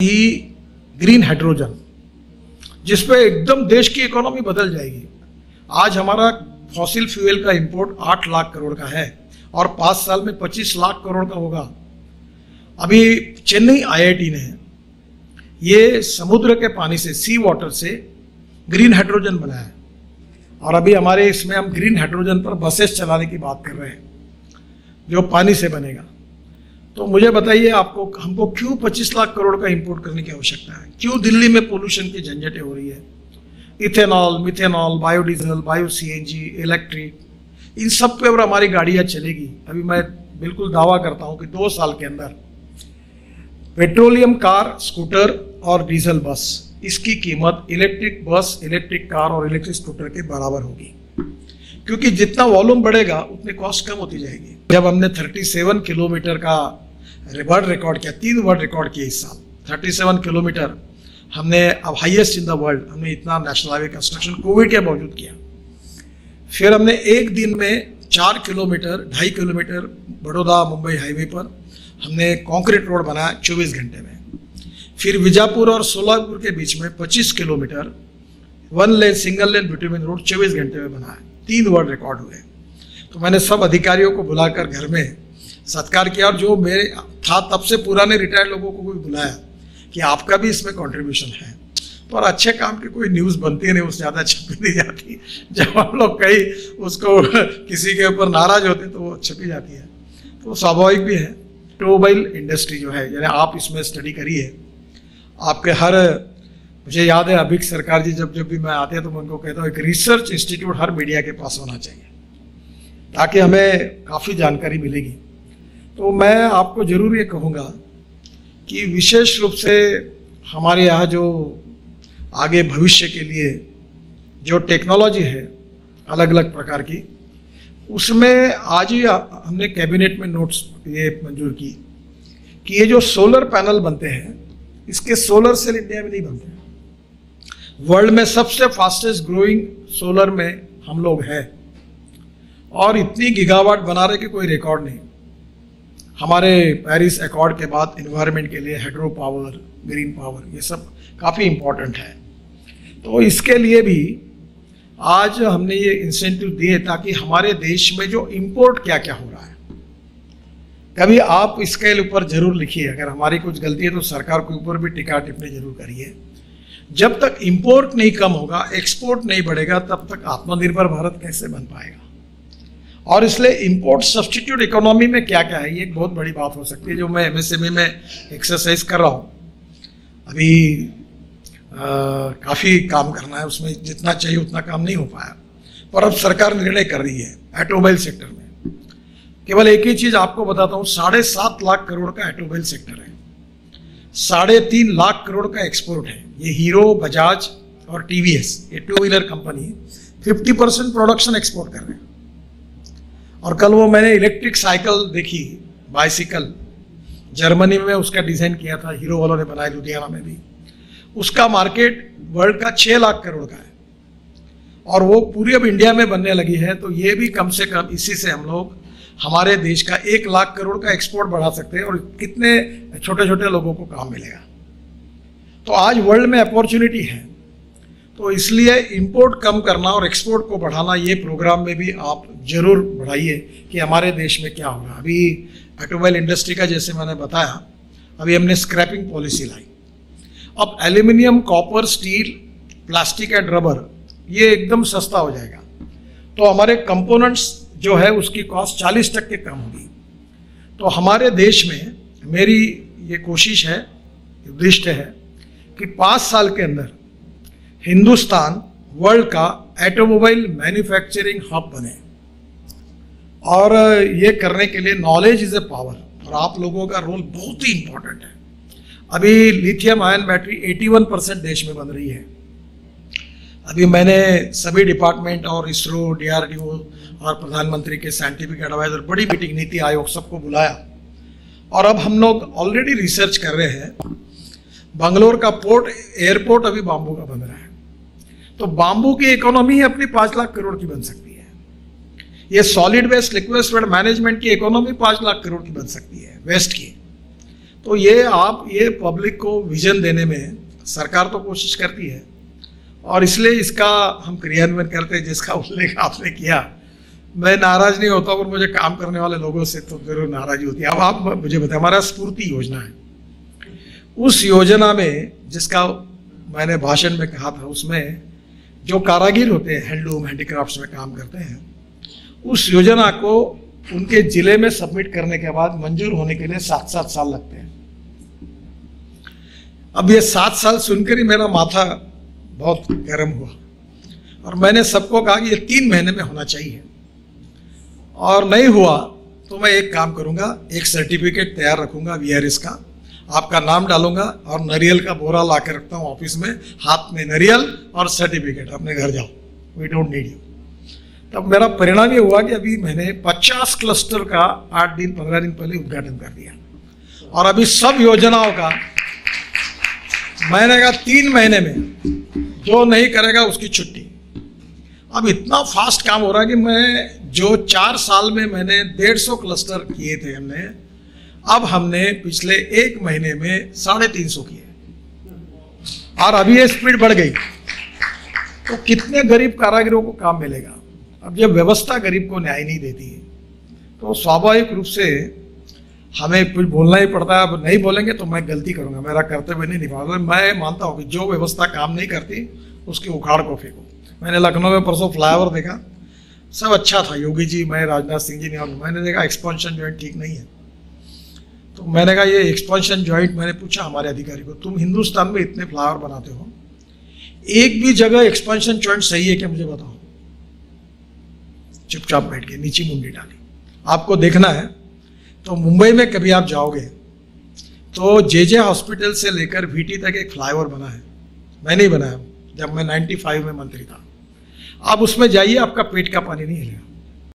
ही green hydrogen जिस पे एकदम देश की इकोनॉमी बदल जाएगी। आज हमारा फॉसिल फ्यूल का इंपोर्ट आठ लाख करोड़ का है और पाँच साल में पच्चीस लाख करोड़ का होगा। अभी चेन्नई आईआईटी ने ये समुद्र के पानी से सी वाटर से ग्रीन हाइड्रोजन बनाया। और अभी हमारे इसमें हम ग्रीन हाइड्रोजन पर बसेस चलाने की बात कर रहे हैं, जो पानी से बनेगा। तो मुझे बताइए, आपको, हमको क्यों 25 लाख करोड़ का इंपोर्ट करने की आवश्यकता है? क्यों दिल्ली में पोल्यूशन की झंझटें हो रही है? Ethanol, methanol biodiesel bio CNG electric इन सब पे अगर हमारी गाड़ियाँ चलेगी। अभी मैं बिल्कुल दावा करता हूँ कि दो साल के अंदर पेट्रोलियम कार, स्कूटर और डीजल बस, इसकी कीमत इलेक्ट्रिक बस इलेक्ट्रिक कार और इलेक्ट्रिक स्कूटर के बराबर होगी। क्योंकि जितना वॉल्यूम बढ़ेगा, उतनी कॉस्ट कम होती जाएगी। जब हमने 37 किलोमीटर का वर्ल्ड रिकॉर्ड किया, तीन वर्ल्ड रिकॉर्ड किए इस साल। 37 किलोमीटर हमने अब हाईएस्ट इन द वर्ल्ड हमने इतना नेशनल हाईवे कंस्ट्रक्शन कोविड के बावजूद किया। फिर हमने एक दिन में चार किलोमीटर ढाई किलोमीटर बड़ौदा मुंबई हाईवे पर हमने कॉन्क्रीट रोड बनाया चौबीस घंटे में। फिर विजापुर और सोलापुर के बीच में 25 kilometre one lane single lane between road 24 घंटे में बनाया। तीन वर्ल्ड रिकॉर्ड हुए। तो मैंने सब अधिकारियों को बुलाकर घर में सत्कार किया और जो मेरे था तब से पुराने रिटायर्ड लोगों को भी बुलाया कि आपका भी इसमें कंट्रीब्यूशन है। पर अच्छे काम की कोई न्यूज़ बनती नहीं उससे ज़्यादा छपी नहीं जाती। जब हम लोग कहीं उसको किसी के ऊपर नाराज़ होते तो वो छपी जाती है। तो स्वाभाविक भी है। ऑटोमोबाइल इंडस्ट्री जो है, यानी आप इसमें स्टडी करिए आपके हर, मुझे याद है अभी सरकार जी, जब जब भी मैं आते हैं तो मैं उनको कहता हूँ, एक रिसर्च इंस्टीट्यूट हर मीडिया के पास होना चाहिए, ताकि हमें काफ़ी जानकारी मिलेगी। तो मैं आपको ज़रूर ये कहूँगा कि विशेष रूप से हमारे यहाँ जो आगे भविष्य के लिए जो टेक्नोलॉजी है अलग अलग प्रकार की, उसमें आज ही हमने कैबिनेट में नोट्स ये मंजूर की कि ये जो सोलर पैनल बनते हैं, इसके सोलर सेल इंडिया में नहीं बनते वर्ल्ड में सबसे फास्टेस्ट ग्रोइंग सोलर में हम लोग हैं। और इतनी गिगावाट बना रहे कि कोई रिकॉर्ड नहीं। हमारे पेरिस अकॉर्ड के बाद इन्वायरमेंट के लिए हाइड्रो पावर ग्रीन पावर ये सब काफ़ी इम्पोर्टेंट है। तो इसके लिए भी आज हमने ये इंसेंटिव दिए ताकि हमारे देश में जो इम्पोर्ट क्या क्या हो रहा है। कभी आप इसके ऊपर ज़रूर लिखिए, अगर हमारी कुछ गलती है तो सरकार के ऊपर भी टिका टिप्पणी ज़रूर करिए। जब तक इंपोर्ट नहीं कम होगा एक्सपोर्ट नहीं बढ़ेगा, तब तक आत्मनिर्भर भारत कैसे बन पाएगा? और इसलिए इंपोर्ट सब्सटीट्यूट इकोनॉमी में क्या क्या है? ये एक बहुत बड़ी बात हो सकती है जो मैं एमएसएमई में एक्सरसाइज कर रहा हूँ। अभी काफ़ी काम करना है, उसमें जितना चाहिए उतना काम नहीं हो पाया। पर अब सरकार निर्णय कर रही है ऑटोमोबाइल सेक्टर में। केवल एक ही चीज़ आपको बताता हूँ, साढ़े सात लाख करोड़ का ऑटोमोबाइल सेक्टर है। साढ़े तीन लाख करोड़ का एक्सपोर्ट है। ये हीरो, बजाज और टीवीएस ये टू व्हीलर कंपनी है। फिफ्टी परसेंट प्रोडक्शन एक्सपोर्ट कर रहे हैं। और कल वो मैंने इलेक्ट्रिक साइकिल देखी बाइसिकल जर्मनी में उसका डिज़ाइन किया था हीरो वालों ने बनाया लुधियाना में भी। उसका मार्केट वर्ल्ड का छः लाख करोड़ का है। और वो पूरी अब इंडिया में बनने लगी है तो ये भी कम से कम इसी से हम लोग हमारे देश का एक लाख करोड़ का एक्सपोर्ट बढ़ा सकते हैं और कितने छोटे छोटे लोगों को काम मिलेगा। तो आज वर्ल्ड में अपॉर्चुनिटी है। तो इसलिए इंपोर्ट कम करना और एक्सपोर्ट को बढ़ाना, ये प्रोग्राम में भी आप ज़रूर बढ़ाइए कि हमारे देश में क्या होगा अभी ऑटोमोबाइल इंडस्ट्री का जैसे मैंने बताया, अभी हमने स्क्रैपिंग पॉलिसी लाई। अब aluminium copper steel plastic and rubber ये एकदम सस्ता हो जाएगा। तो हमारे कंपोनेंट्स जो है, उसकी कॉस्ट चालीस टक्के कम होगी। तो हमारे देश में मेरी ये कोशिश है, उद्दिष्ट है कि पाँच साल के अंदर हिंदुस्तान वर्ल्ड का ऑटोमोबाइल मैन्युफैक्चरिंग हब बने। और ये करने के लिए नॉलेज इज़ ए पावर और आप लोगों का रोल बहुत ही इंपॉर्टेंट है। अभी लिथियम आयन बैटरी 81 परसेंट देश में बन रही है। अभी मैंने सभी डिपार्टमेंट और इसरो डीआरडीओ और प्रधानमंत्री के साइंटिफिक एडवाइजर बड़ी मीटिंग नीति आयोग सबको बुलाया। और अब हम लोग ऑलरेडी रिसर्च कर रहे हैं। बंगलोर का पोर्ट एयरपोर्ट अभी बाम्बू का बन रहा है। तो बाम्बू की इकोनॉमी अपनी पाँच लाख करोड़ की बन सकती है। ये solid waste liquid waste management की इकोनॉमी पाँच लाख करोड़ की बन सकती है वेस्ट की। तो ये आप, ये पब्लिक को विजन देने में सरकार तो कोशिश करती है। और इसलिए इसका हम क्रियान्वयन करते हैं, जिसका उल्लेख आपने किया। मैं नाराज़ नहीं होता और मुझे काम करने वाले लोगों से तो ज़रूर नाराजी होती है। अब आप मुझे बताएँ हमारा स्फूर्ति योजना है। उस योजना में, जिसका मैंने भाषण में कहा था, उसमें जो कारागिर होते हैं हैंडलूम हैंडीक्राफ्ट्स में काम करते हैं, उस योजना को उनके ज़िले में सबमिट करने के बाद मंजूर होने के लिए सात सात साल लगते हैं। अब ये सात साल सुनकर ही मेरा माथा बहुत गर्म हुआ। और मैंने सबको कहा कि ये तीन महीने में होना चाहिए। और नहीं हुआ तो मैं एक काम करूँगा, एक सर्टिफिकेट तैयार रखूँगा वीआरएस का। आपका नाम डालूँगा और नरियल का बोरा ला के रखता हूँ ऑफ़िस में, हाथ में नरियल और सर्टिफिकेट अपने घर जाओ। वी डोंट नीड यू तब मेरा परिणाम ये हुआ कि अभी मैंने 50 क्लस्टर का आठ दिन, पंद्रह दिन पहले उद्घाटन कर दिया। और अभी सब योजनाओं का मैंने कहा तीन महीने में जो नहीं करेगा उसकी छुट्टी। अब इतना फास्ट काम हो रहा है कि मैं जो चार साल में मैंने डेढ़ सौ क्लस्टर किए थे हमने अब हमने पिछले एक महीने में साढ़े तीन सौ किए और अभी ये स्पीड बढ़ गई। तो कितने गरीब कारागिरों को काम मिलेगा? अब जब व्यवस्था गरीब को न्याय नहीं देती है तो स्वाभाविक रूप से हमें कुछ बोलना ही पड़ता है। अब नहीं बोलेंगे तो मैं गलती करूँगा। मेरा कर्तव्य नहीं निभा मैं मानता हूँ कि जो व्यवस्था काम नहीं करती, उसकी उखाड़ को फेंको। मैंने लखनऊ में परसों फ्लाईओवर देखा। सब अच्छा था। योगी जी, मैं, राजनाथ सिंह जी ने और मैंने देखा एक्सपेंशन जो ठीक नहीं है। तो मैंने कहा, ये एक्सपेंशन ज्वाइंट मैंने पूछा हमारे अधिकारी को, तुम हिंदुस्तान में इतने फ्लावर बनाते हो? एक भी जगह एक्सपेंशन ज्वाइंट सही है क्या मुझे बताओ? चुपचाप बैठ के नीचे मुंडी डाली। आपको देखना है तो मुंबई में कभी आप जाओगे तो जे जे हॉस्पिटल से लेकर वीटी तक एक फ्लाईओवर बना है। मैंने ही बनाया, जब मैं 95 में मंत्री था। आप उसमें जाइए, आपका पेट का पानी नहीं हिलेगा।